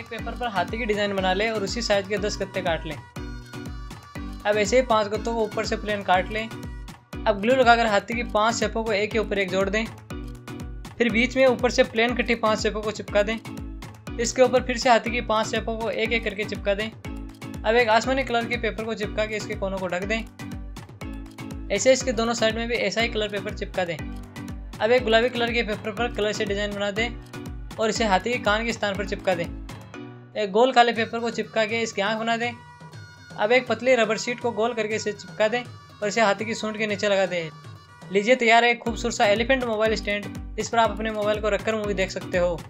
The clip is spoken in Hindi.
एक पेपर पर हाथी की डिज़ाइन बना ले और उसी साइज़ के दस गत्ते काट लें। अब ऐसे ही पाँच गत्तों को ऊपर से प्लेन काट लें। अब ग्लू लगाकर हाथी की पाँच शेपों को एक के ऊपर एक जोड़ दें। फिर बीच में ऊपर से प्लेन कटी पाँच शेपों को चिपका दें। इसके ऊपर फिर से हाथी की पाँच शेपों को एक एक करके चिपका दें। अब एक आसमानी कलर के पेपर को चिपका के इसके कोनों को ढक दें। ऐसे इसके दोनों साइड में भी ऐसा ही कलर पेपर चिपका दें। अब एक गुलाबी कलर के पेपर पर कलर से डिज़ाइन बना दें और इसे हाथी के कान के स्थान पर चिपका दें। एक गोल काले पेपर को चिपका के इसकी आँख बना दें। अब एक पतली रबर शीट को गोल करके इसे चिपका दें और इसे हाथी की सूंड के नीचे लगा दें। लीजिए तैयार है खूबसूरत सा एलिफेंट मोबाइल स्टैंड। इस पर आप अपने मोबाइल को रखकर मूवी देख सकते हो।